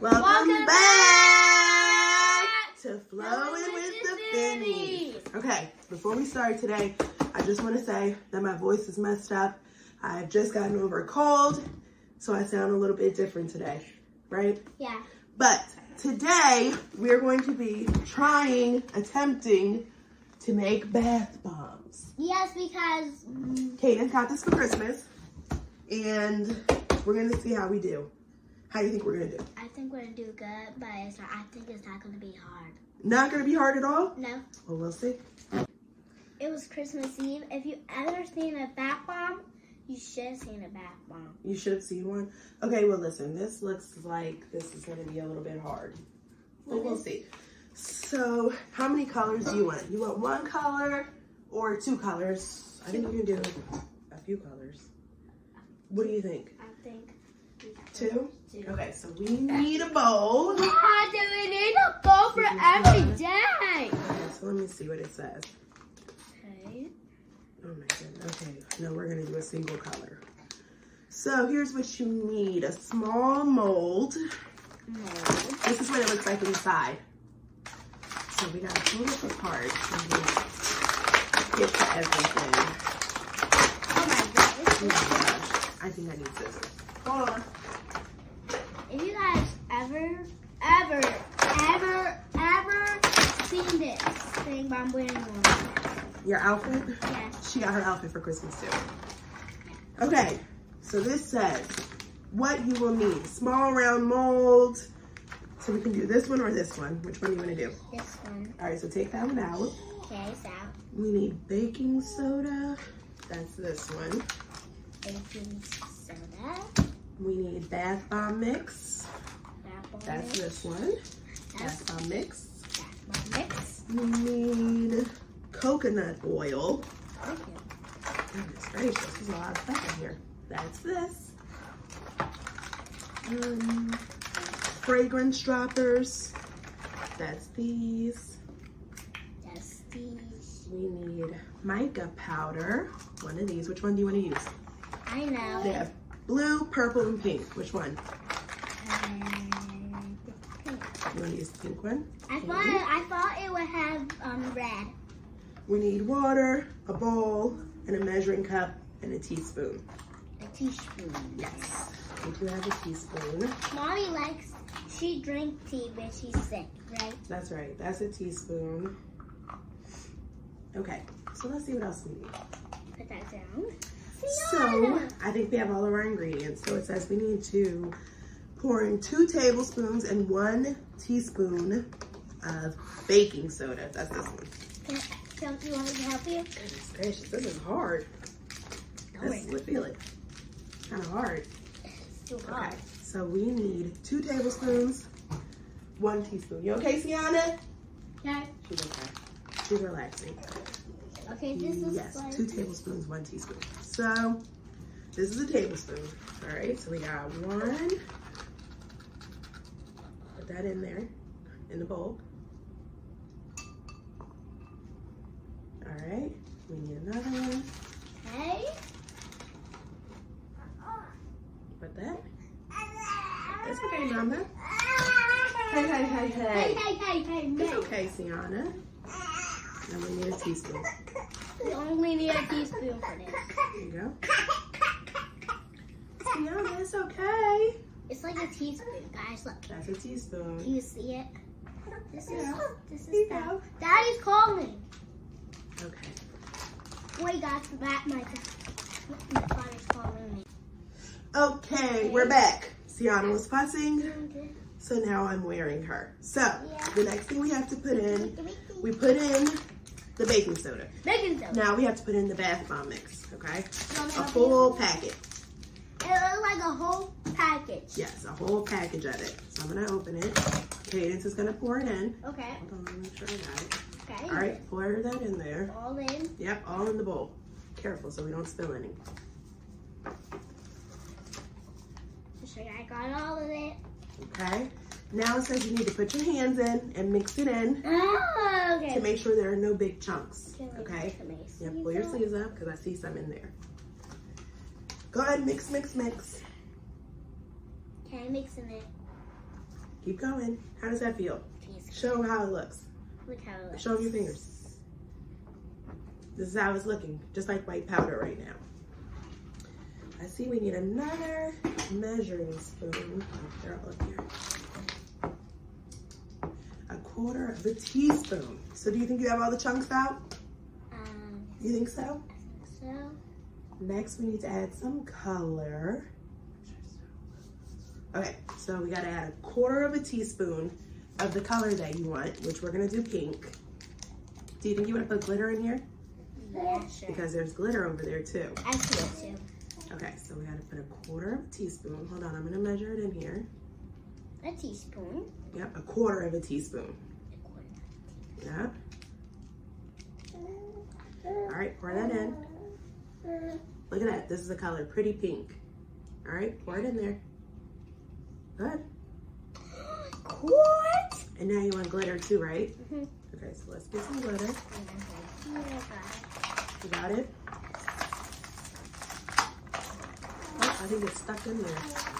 Welcome, Welcome back, back to Flowing with, with the Finneys. Okay, before we start today, I just want to say that my voice is messed up. I've just gotten over a cold, so I sound a little bit different today, right? Yeah. But today we're going to be trying, attempting to make bath bombs. Yes, because Kaden got this for Christmas, and we're going to see how we do. How do you think we're going to do? I think we're gonna do good, but it's not, I think it's not gonna be hard. Not going to be hard at all? No. Well, we'll see. It was Christmas Eve. If you ever seen a bath bomb, you should have seen a bath bomb. You should have seen one. Okay, well, listen, this looks like this is going to be a little bit hard. But What we'll see. So, how many colors do you want? You want one color or two colors? I think you can do a few colors. What do you think? I think. Two? Okay, so we need a bowl. Ah, Why do we need a bowl for every day? Okay, so let me see what it says. Okay. Oh my goodness. Okay, no, we're gonna do a single color. So here's what you need. A small mold. Mold. This is what it looks like inside. So we gotta pull this apart and get to everything. Oh my god. Oh my gosh. I think I need scissors. Hold on. If you guys ever, ever, ever, ever seen this thing, but I'm wearing one. Your outfit? Yeah. She got her outfit for Christmas too. Okay, so this says what you will need. Small round mold. So we can do this one or this one. Which one do you want to do? This one. All right, so take that one out. Okay, so We need baking soda. That's this one. baking soda. We need bath bomb mix. Apple That's mix. this one. That's Bath bomb mix. bath bomb mix. We need coconut oil. Goodness gracious, there's a lot of stuff in here. That's this. Um, fragrance droppers. That's these. That's these. We need mica powder. One of these. Which one do you want to use? I know. They have blue, purple, and pink. Which one? Um, pink. You want to use the pink one? I thought I thought it would have um red. We need water, a bowl, and a measuring cup, and a teaspoon. A teaspoon. Yes. We do have a teaspoon. Mommy likes she drink tea when she's sick, right? That's right. That's a teaspoon. Okay. So let's see what else we need. Put that down. So I think we have all of our ingredients. So it says we need to pour in two tablespoons and one teaspoon of baking soda. That's this one. Can- Don't you want me to help you? Goodness gracious, this is hard. Don't Let's feel it. Kind of hard. It's hot. Okay. So we need two tablespoons, one teaspoon. You okay, Sienna? Okay. She's okay. She's relaxing. Okay, this is yes, two tablespoons, one teaspoon. So this is a tablespoon. All right, so we got one. Put that in there, in the bowl. All right, we need another one. okay. Put that. It's okay, Mama. Hey, hey, hey, Hey, hey. hey, hey, hey, It's okay, Sienna. And we need a teaspoon. We only need a teaspoon for this. There you go. Sienna, it's okay. It's like a teaspoon, guys. Look. That's a teaspoon. Do you see it? This is Yeah. this There you is that. Daddy's calling. Okay. Wait, guys, the back my my father's calling me. Okay, we're back. Sienna was fussing, so now I'm wearing her. So, Yeah. the next thing we have to put in, we put in the baking soda. Baking soda. Now we have to put in the bath bomb mix, okay? You want me to A full packet. It looks like a whole package. Yes, a whole package of it. So I'm gonna open it. Cadence is gonna pour it in. Okay. Hold on, let me make sure I got it. Okay. All right, pour that in there. All in. Yep, all in the bowl. Careful so we don't spill any. Just so I got all of it. Okay? Now it says you need to put your hands in and mix it in Oh, okay. to make sure there are no big chunks. Okay? Yep, pull your sleeves up because I see some in there. Go ahead, mix, mix, mix. Okay, mixing it. Keep going. How does that feel? Show how it looks. Look how it looks. Show 'em your fingers. This is how it's looking, just like white powder right now. I see we need another measuring spoon. Oh, they're all up here. Quarter of a teaspoon. So do you think you have all the chunks out? Um, You think so? so, Next, we need to add some color. Okay, so we gotta add a quarter of a teaspoon of the color that you want, which we're gonna do pink. Do you think you wanna put glitter in here? yeah, sure. Because there's glitter over there too. I see it too. Okay, so we gotta put a quarter of a teaspoon. Hold on, I'm gonna measure it in here. A teaspoon. Yep, a quarter of a teaspoon. Yep. All right, pour that in. Look at that, this is the color, pretty pink. All right, pour it in there. Good. What? And now you want glitter too, right? Mhm. Okay, so let's get some glitter. God. You got it? Oh, I think it's stuck in there.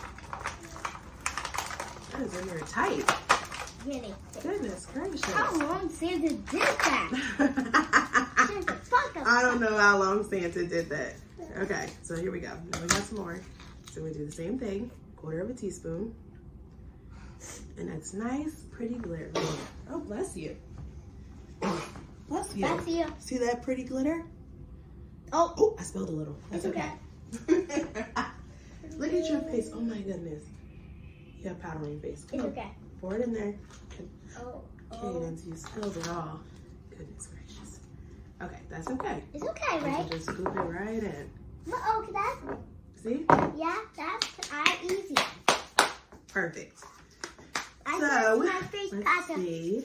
Is in there tight. Really? Goodness gracious. How long Santa did that? I don't know how long Santa did that. Okay, so here we go. Now we got some more. So we do the same thing, quarter of a teaspoon. And that's nice, pretty glitter. Oh, bless you. Bless you. That's you. See that pretty glitter? Oh, Oh, I spilled a little. That's It's okay. Look at your face. Oh my goodness. You have powder on your face. Come it's on. okay. Pour it in there. Oh, oh. Cadence, you spilled it all. Goodness gracious. Okay, that's okay. It's okay, You right? just scoop it right in. Well, oh, okay, that's, See? yeah, that's uh, easy. Perfect. I So, let's see.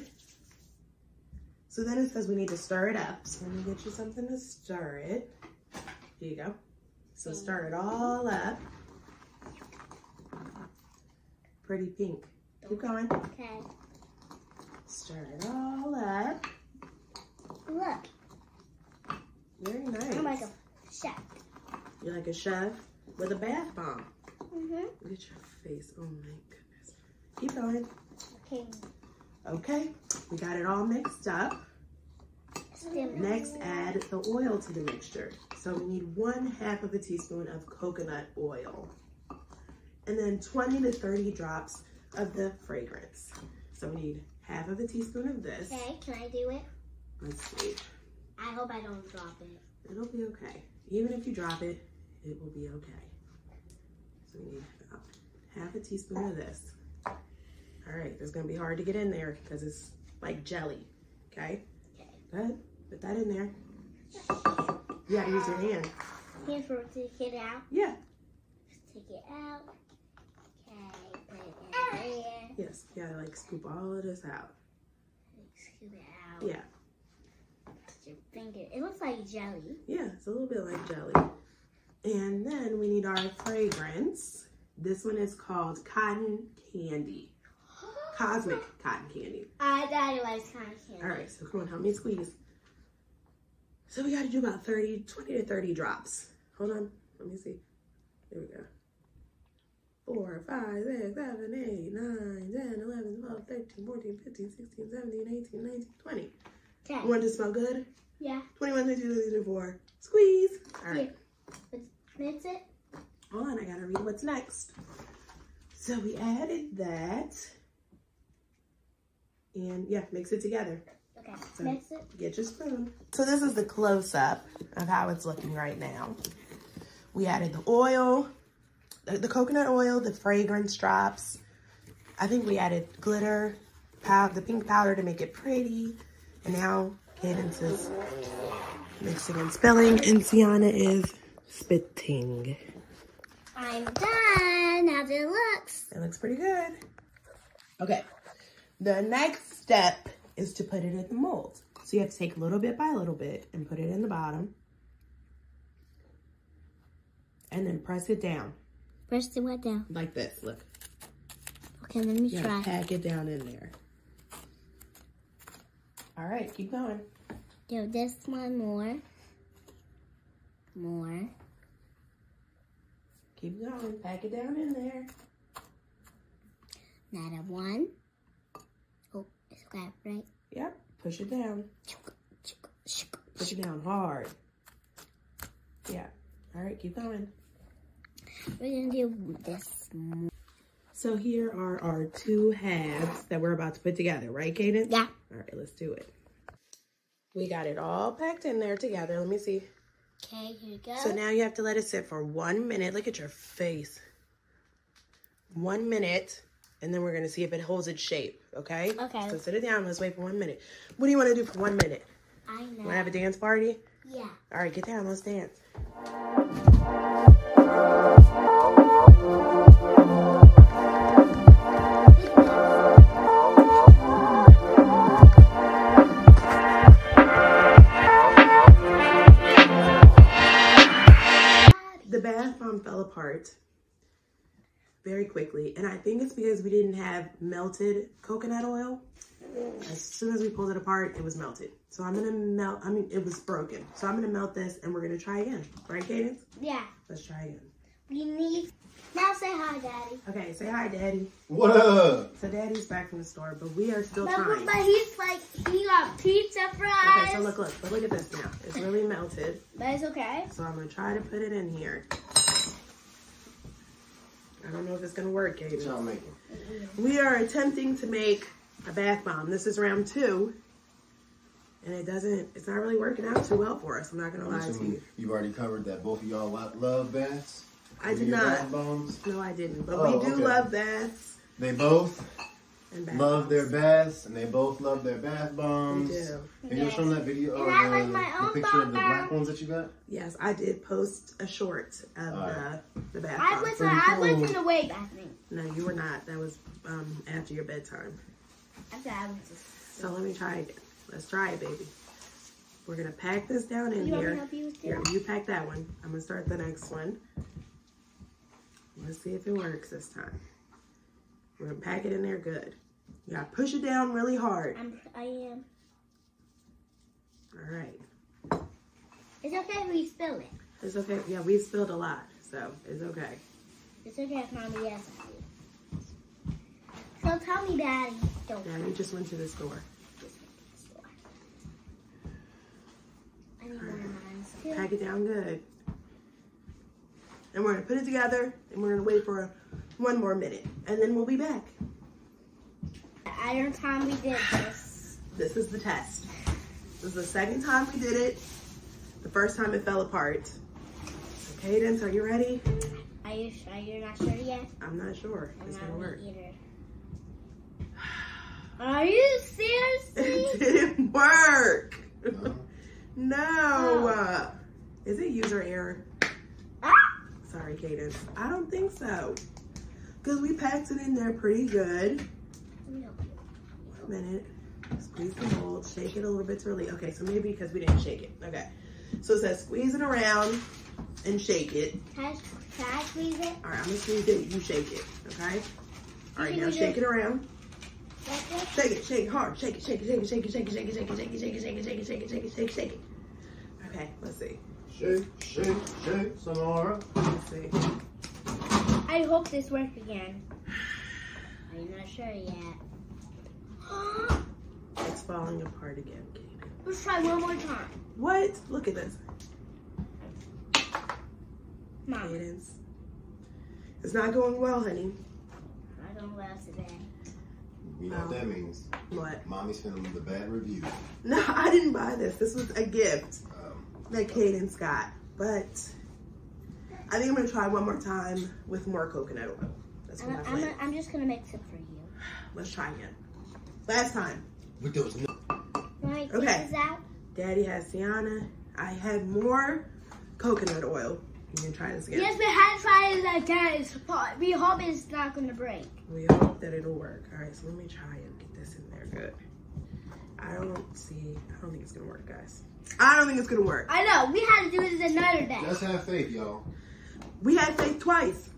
So then it says we need to stir it up. So let me get you something to stir it. Here you go. So stir it all up. Pretty pink. Keep going. okay. Stir it all up. Look, Very nice. I'm like a chef. You're like a chef with a bath bomb. Mm-hmm. Look at your face. Oh my goodness. Keep going. Okay, Okay, we got it all mixed up. stim. Next, add the oil to the mixture. So we need one half of a teaspoon of coconut oil. And then 20 to 30 drops of the fragrance. So we need half of a teaspoon of this. Okay, can I do it? Let's see. I hope I don't drop it. It'll be okay. Even if you drop it, it will be okay. So we need about half a teaspoon of this. All right, it's gonna be hard to get in there because it's like jelly, okay? Okay. Good, put that in there. You gotta use your hand. Here's where to take it out. Yeah, Take it out. Okay, put it in there. Yes, you gotta like scoop all of this out. Scoop it out. Yeah, Put your finger. It looks like jelly. yeah, it's a little bit like jelly. And then we need our fragrance. This one is called Cotton Candy. Cosmic Cotton Candy. I thought it was of candy. All right, so come on, help me squeeze. So we got to do about 30, 20 to 30 drops. Hold on, let me see. There we go. 4, 5, 6, 7, 8, 9, 10, 11, 12, 13, 14, 15, 16, 17, 18, 19, 20. You Okay. want it to smell good? Yeah. 21, 22, 23, 24. Squeeze. All right, That's it. hold on, I got to read what's next. So we added that. And yeah, mix it together. Okay. So- Mix it. Get your spoon. So this is the close-up of how it's looking right now. We added the oil, the, coconut oil, the fragrance drops. I think we added glitter, the pink powder to make it pretty. And now Cadence is mixing and spilling, and Sienna is spitting. I'm done. How's it looks? It looks pretty good. Okay. The next step is to put it in the mold. So you have to take a little bit by little bit and put it in the bottom. And then press it down Press the what down? like this. Look. Okay, let me You try. pack it down in there. All right, keep going. Do this one more. More. Keep going. Pack it down in there. Not a one. Oh, it's right. Yep. Push it down. Push it down hard. Yeah. All right, keep going. We're gonna do this. So here are our two halves that we're about to put together, right, Kaden? Yeah. All right, let's do it. We got it all packed in there together. Let me see. Okay, here we go. So now you have to let it sit for one minute. Look at your face. One minute, and then we're gonna see if it holds its shape. Okay. Okay. So sit it down. Let's wait for one minute. What do you want to do for one minute? I know. Want to have a dance party? Yeah. All right, get down. Let's dance. Very quickly, and I think it's because we didn't have melted coconut oil. As soon as we pulled it apart, it was melted. So I'm gonna melt. I mean, it was broken. So I'm gonna melt this, and we're gonna try again. Right, Cadence? Yeah. Let's try again. We need. Now say hi, Daddy. Okay, say hi, Daddy. What up? So Daddy's back from the store, but we are still But, trying. but he's like he got pizza fries. Okay, so look, look, but look at this now. It's really melted. But it's okay. So I'm gonna try to put it in here. I don't know if it's gonna work, What Cadence. y'all making? We are attempting to make a bath bomb. This is round two. And it doesn't, it's not really working out too well for us. I'm not gonna lie to you. you've already covered that both of y'all love baths. I did not. bath bombs. No, I didn't. But Oh, we do okay. love baths They both and bath love bombs. their baths, and they both love their bath bombs. We bombs. do. Can you Yes. show them that video or the, like my the own picture of the black ones that you got? Yes, I did post a short of Alright. the, the bath I bomb. was pretty I was cool. in the way bathroom. No, you were not. That was um, after your bedtime. I said I was just. So let me try again. Let's try it, baby. We're gonna pack this down in You want me to here. help you with Here, this? you pack that one. I'm gonna start the next one. Let's see if it works this time. We're gonna pack it in there good. You gotta push it down really hard. I'm. I am. All right. It's okay if we spill it. It's okay. Yeah, we spilled a lot, so it's okay. It's okay if mommy yes I do. So tell me, Daddy. Don't. Yeah, you just went to the store. Just go to the store. I need one of mine. too. Pack it down good. And we're gonna put it together and we're gonna wait for one more minute. And then we'll be back. Iron time we did this. This is the test. This is the second time we did it. The first time it fell apart. So Cadence, are you ready? Are you sure you're not sure yet? I'm not sure I'm it's not gonna work. either. Are you serious? It didn't work. No? no. Oh. Uh, is it user error? Ah! Sorry, Cadence. I don't think so. Because we packed it in there pretty good. No. One minute. Squeeze the mold. Shake it a little bit to release. Okay, so maybe because we didn't shake it. Okay. So it says squeeze it around and shake it. Can I, can I squeeze it? All right, I'm gonna squeeze it. You shake it. Okay. All right, now shake it around. Shake it. Shake it hard. Shake it. Shake it. Shake it. Shake it. Shake it. Shake it. Shake it. Shake it. Shake it. Shake it. Shake it. Shake it. Shake it. Shake it. Shake it. Okay. Let's see. Shake, shake, shake, Sonora. Let's see. I hope this works again. I'm not sure yet. It's falling apart again. Kaden. Let's try one more time. What? Look at this. Mom, Cadence. It's not going well, honey. I don't know what else today. You know what that means? What? Mommy's feeling the bad review. No, I didn't buy this. This was a gift Um, that Cadence got. But I think I'm gonna try one more time with more coconut oil. That's I'm, what I I'm, plan. I'm just gonna mix it for you. Let's try again. Last time, with those no- Right, Okay. out. Daddy has Sienna. I had more coconut oil. You can try this again. Yes, we had to try it again. It's, we hope it's not gonna break. We hope that it'll work. All right, so let me try and get this in there good. I don't see. I don't think it's gonna work, guys. I don't think it's gonna work. I know, we had to do this another day. Just have faith, y'all. We had faith twice.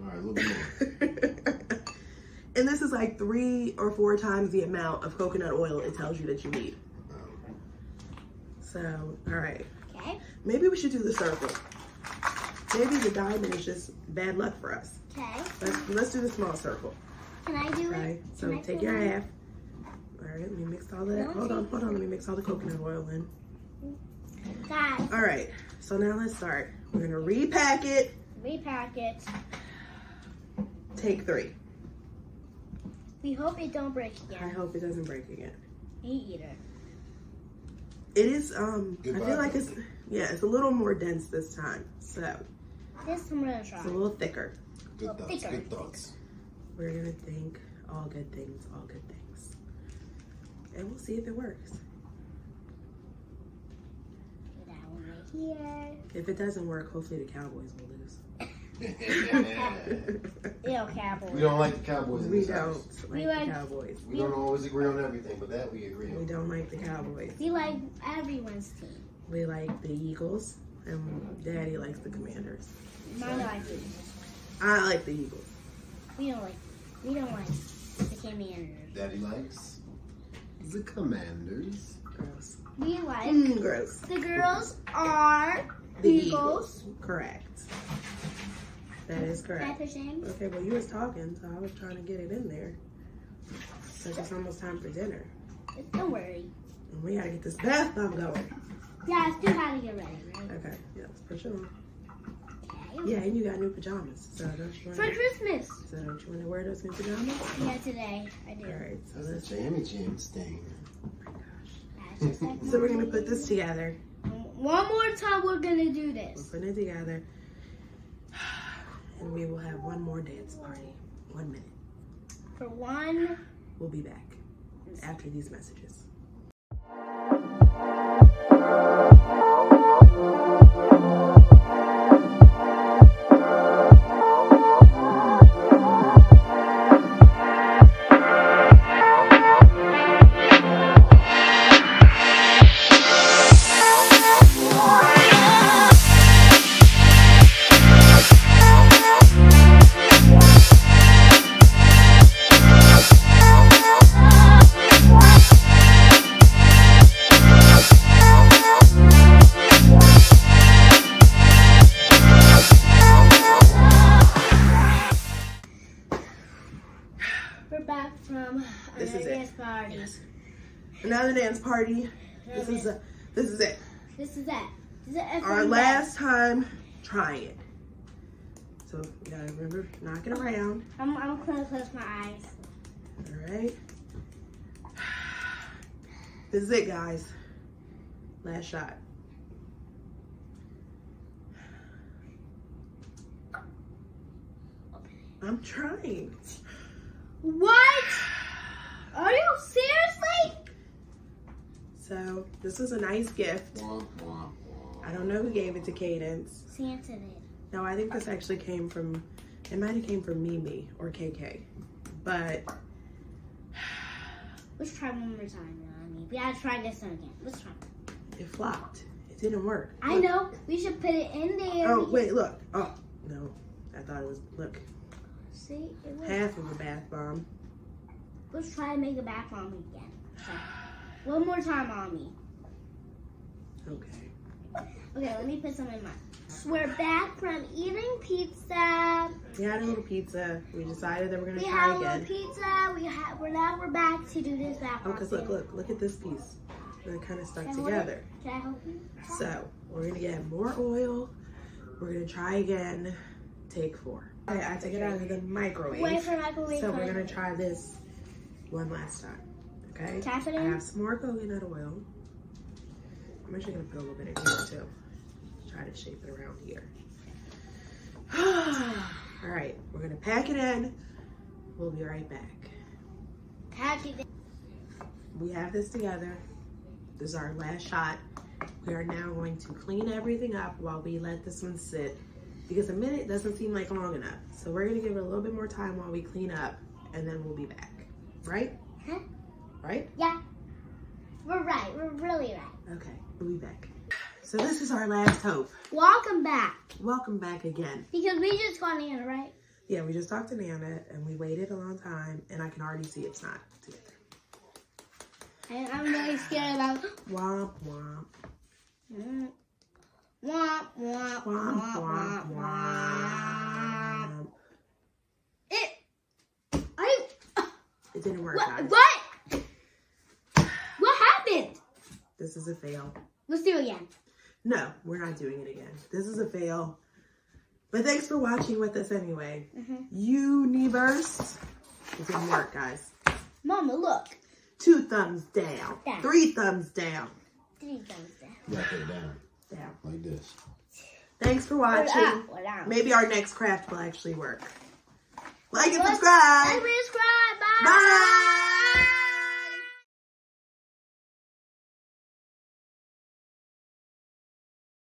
All right, a little bit more. and this is like three or four times the amount of coconut oil it tells you that you need. Um, So, all right. Okay, Maybe we should do the circle. Maybe the diamond is just bad luck for us. okay. Let's, let's do the small circle. Can I do Right. it? So Can take your mine? half. All right, let me mix all that. No, Hold on, hold on. Let me mix all the coconut oil in. Guys, All right. So now let's start. We're gonna repack it. repack it. Take three. We hope it don't break again. I hope it doesn't break again. Me either. It is. Um, I feel like it's. Yeah, it's a little more dense this time. So This I'm gonna try. it's a little thicker. Good Well, thoughts. thicker. Good thoughts. We're gonna think all good things, all good things, and we'll see if it works. That one right here. If it doesn't work, hopefully the Cowboys will lose. Ew, cowboy. we don't like the Cowboys we don't house. like, We the like- Cowboys. We don't always agree on everything, but that we agree We on. don't like the Cowboys. We like everyone's team. We like the Eagles, and Daddy likes the Commanders. Mine like it. I like the Eagles. We don't like. We don't like the commanders. Daddy likes the Commanders. Gross. We like Mm, gross. the girls are The Eagles. Correct. That is correct. Pepper Shane. Okay, well you was talking, so I was trying to get it in there. Cause it's almost time for dinner, Don't worry. and we gotta get this bath bomb going. Yeah, I still gotta get ready, right? Okay, yes, for sure. Okay. Yeah, and you got new pajamas, so don't you want? For want? Christmas. So don't you want to wear those new pajamas? Yeah, today I do. All right, so That's let's. the Jammy Jams thing. That's just like So we're gonna put this together. One more time, we're gonna do this. We're putting it together, and we will have one more dance party. One minute. For one. We'll be back after these messages. Dance party. Another dance party. This is a, this is it. This is it. This is it. Our last time trying it. So you gotta remember, knock it around. I'm, I'm gonna close my eyes. All right. This is it, guys. Last shot. I'm trying. What? Are you seriously? So this is a nice gift. Womp, womp, I don't know who gave it to Cadence. Santa did. No, I think this actually came from, it might have came from Mimi or KK. But Let's try one more time, Mommy. We gotta try this one again. Let's try. it flopped. It didn't work. I know. We should put it in there. Oh, wait, look. Oh, no. I thought it was, look, See, it was. half of a bath bomb. Let's try to make it back on me again. So, one more time, Mommy. Okay. Okay, let me put some in mine. We're back from eating pizza. We had a little pizza. We decided that we're gonna We try had a little pizza. We have. We're now we're back to do this back. Oh, cause look, look, look at this piece. They're kind of stuck Can I together. Can I help you? So we're gonna get more oil. We're gonna try again. Take four. Okay, I took it out of the microwave. Wait for microwave. So we're gonna try this one last time. Okay. Tap it I in. have some more coconut oil. I'm actually gonna put a little bit in here too. Try to shape it around here. All right, we're gonna pack it in. We'll be right back. Pack it. in. We have this together. This is our last shot. We are now going to clean everything up while we let this one sit because a minute doesn't seem like long enough. So we're gonna give it a little bit more time while we clean up and then we'll be back. Right? Huh? Right? Yeah. We're right. We're really right. Okay, we'll be back. So this is our last hope. Welcome back. Welcome back again. Because we just got in, right? Yeah, we just talked to Nana and we waited a long time and I can already see it's not together. And I'm really scared about. Womp womp. Womp womp Womp womp womp womp womp. womp. It. I. It It didn't work, What? guys. What? What happened? This is a fail. Let's do it again. No, we're not doing it again. This is a fail. But thanks for watching with us anyway. Mhm. Universe. It didn't work, guys. Mama, look. Two thumbs down. Down. Three thumbs down. Three thumbs down. You gotta put it down Down. like this. Thanks for Put watching. up, put down. Maybe our next craft will actually work. Like and subscribe. Like, subscribe. subscribe. Bye. Bye.